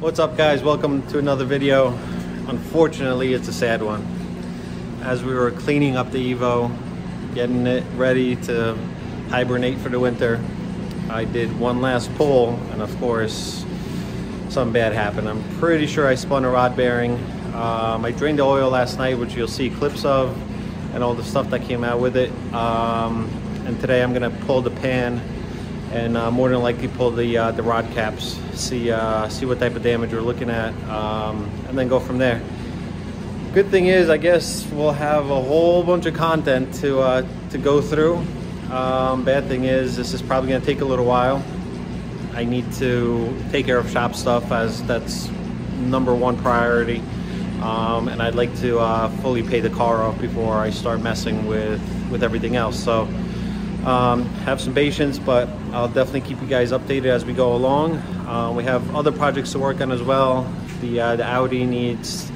What's up guys? Welcome to another video. Unfortunately, it's a sad one. As we were cleaning up the Evo, getting it ready to hibernate for the winter, I did one last pull and of course something bad happened. I'm pretty sure I spun a rod bearing. Um, I drained the oil last night, which you'll see clips of and all the stuff that came out with it. Um, and today I'm gonna pull the pan and uh, more than likely pull the uh, the rod caps, see uh, see what type of damage we're looking at, um, and then go from there. Good thing is, I guess we'll have a whole bunch of content to uh, to go through. Um, bad thing is, this is probably going to take a little while. I need to take care of shop stuff as that's number one priority, um, and I'd like to uh, fully pay the car off before I start messing with with everything else. So. Um, have some patience, but I'll definitely keep you guys updated as we go along. Uh, we have other projects to work on as well. The, uh, the Audi needs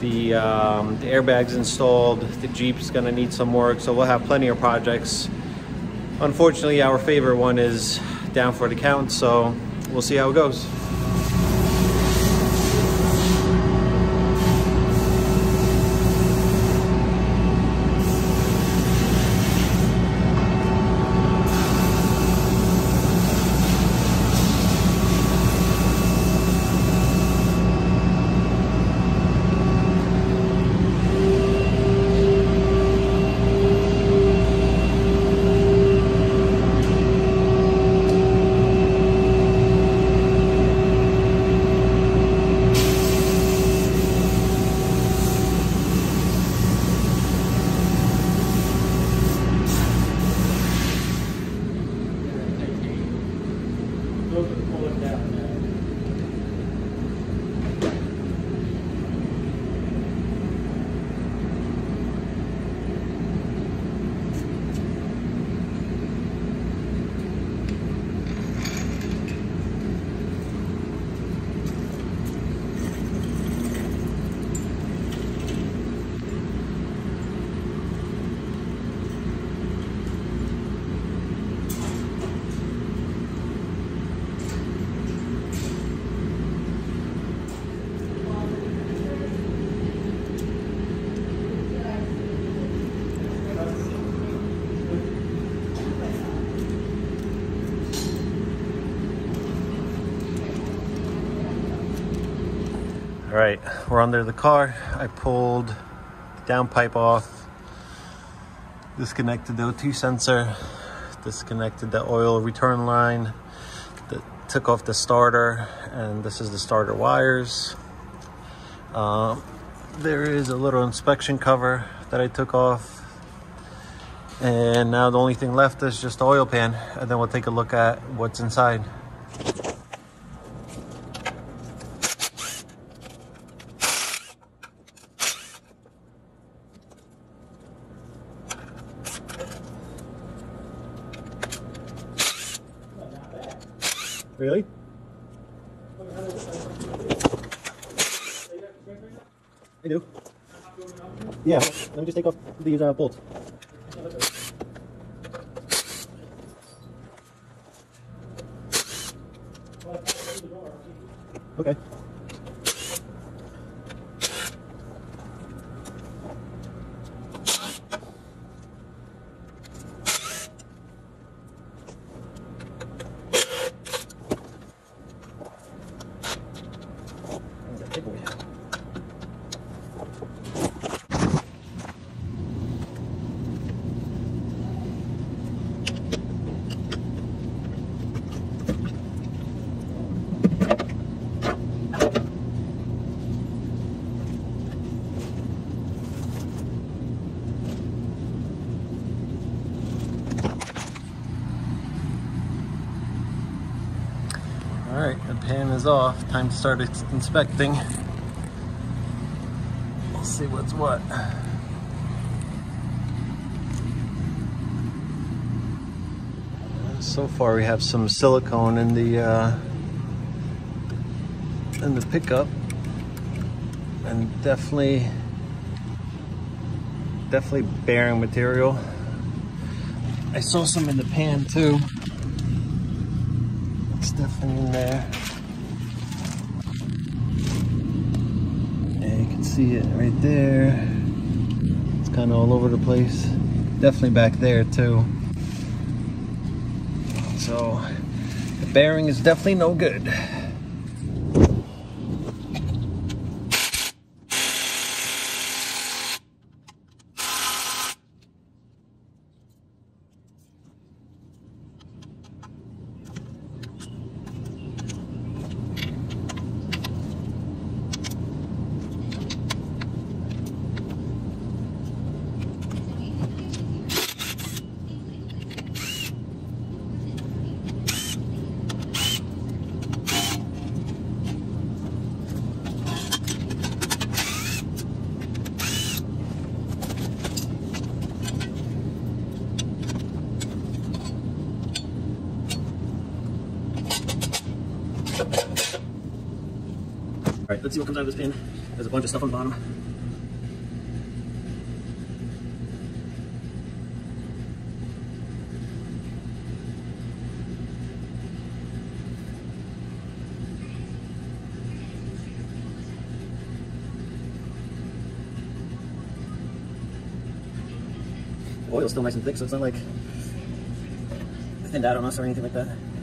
the, um, the airbags installed. The Jeep's gonna need some work, so we'll have plenty of projects. Unfortunately, our favorite one is down for the count, so we'll see how it goes. All right, we're under the car. I pulled the downpipe off, disconnected the O2 sensor, disconnected the oil return line, that took off the starter, and this is the starter wires. Um, there is a little inspection cover that I took off. And now the only thing left is just the oil pan, and then we'll take a look at what's inside. Really? I do. Yeah, let me just take off these uh, bolts. Okay. Big boy. All right, off. Time to start inspecting. Let's see what's what. So far, we have some silicone in the uh, in the pickup, and definitely, definitely bearing material. I saw some in the pan too. It's definitely in there. See it right there. It's kind of all over the place. Definitely back there too. So the bearing is definitely no good. Let's see what comes out of this pin. There's a bunch of stuff on the bottom. Oil's still nice and thick, so it's not like thinned out on us or anything like that.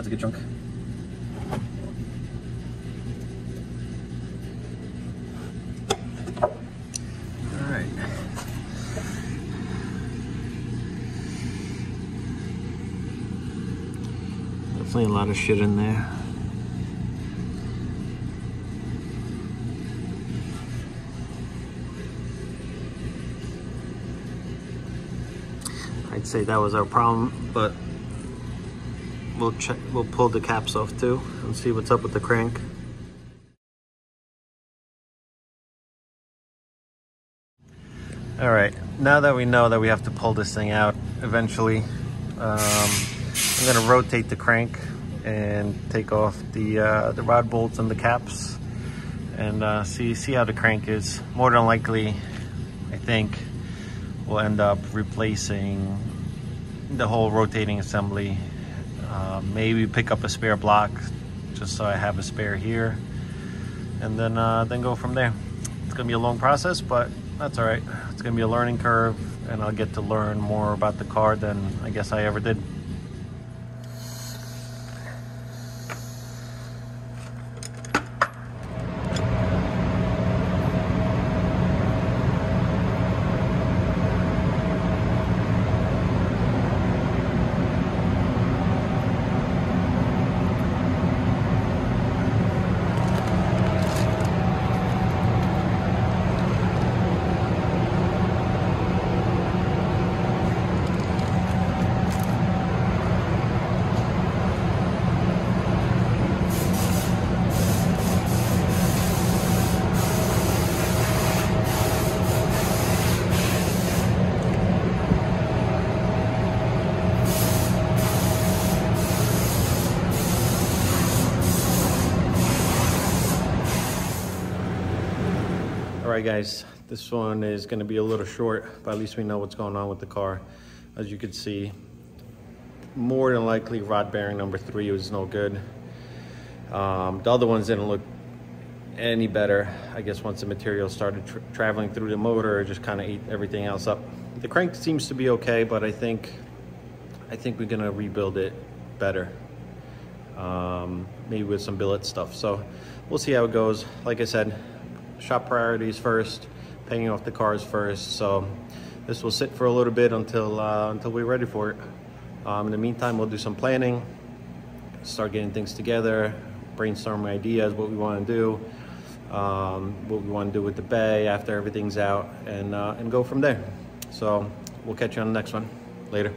That's a, good chunk. All right. Definitely a lot of shit in there. I'd say that was our problem, but we'll check we'll pull the caps off too and see what's up with the crank. All right, now that we know that we have to pull this thing out eventually, um, I'm gonna rotate the crank and take off the uh, the rod bolts and the caps and uh, see see how the crank is. More than likely, I think we'll end up replacing the whole rotating assembly. Uh, maybe pick up a spare block just so I have a spare here, and then uh, then go from there. It's gonna be a long process, but that's all right. It's gonna be a learning curve, and I'll get to learn more about the car than I guess I ever did. Guys, this one is gonna be a little short, but at least we know what's going on with the car. As you can see, more than likely rod bearing number three was no good. Um, the other ones didn't look any better. I guess once the material started tra traveling through the motor, it just kind of ate everything else up. The crank seems to be okay, but I think I think we're gonna rebuild it better. Um, maybe with some billet stuff. So we'll see how it goes. Like I said, shop priorities first, paying off the cars first. So this will sit for a little bit until uh, until we're ready for it. Um, in the meantime, we'll do some planning, start getting things together, brainstorm ideas, what we want to do, um, what we want to do with the bay after everything's out, and uh, and go from there. So we'll catch you on the next one. Later.